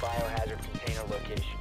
biohazard container location.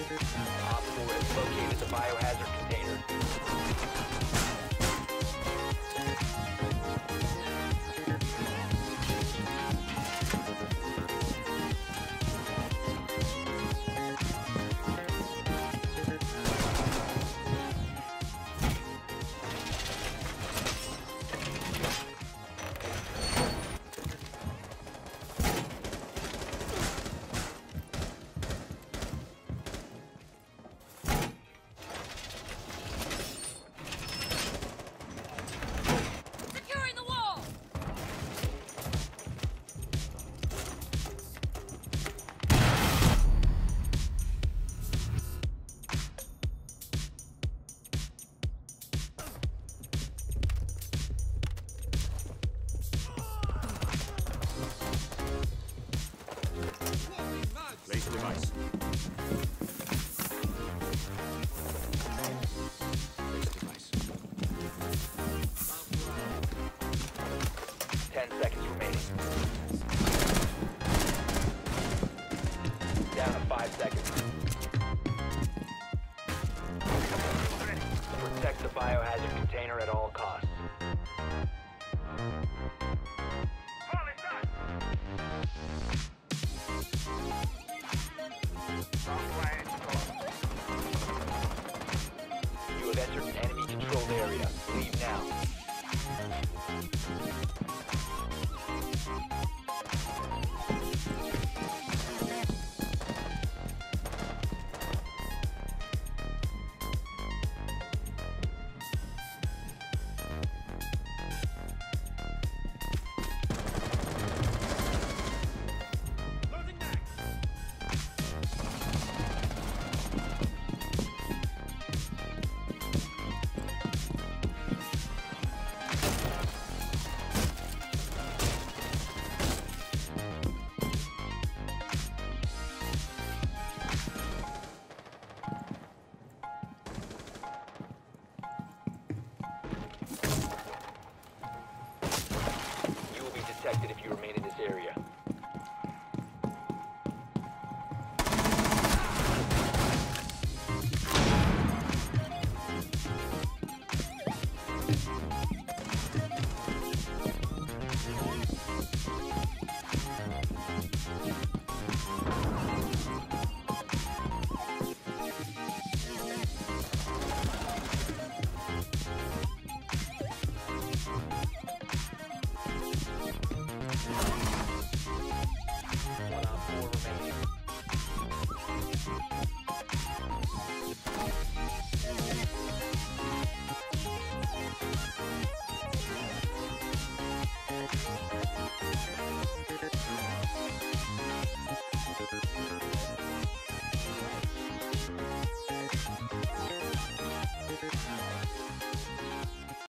OPFOR has located the biohazard container. Device. 10 seconds remaining. Down to 5 seconds. Protect the biohazard container at all costs. Okay. if you remain in this area.